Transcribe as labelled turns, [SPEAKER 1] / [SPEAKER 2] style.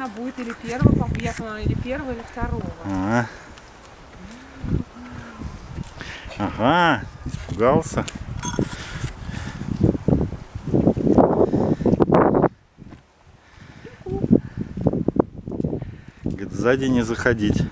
[SPEAKER 1] Она будет или первого, пап- я или первого, или второго.
[SPEAKER 2] А. Ага, испугался. Говорит, сзади не заходить.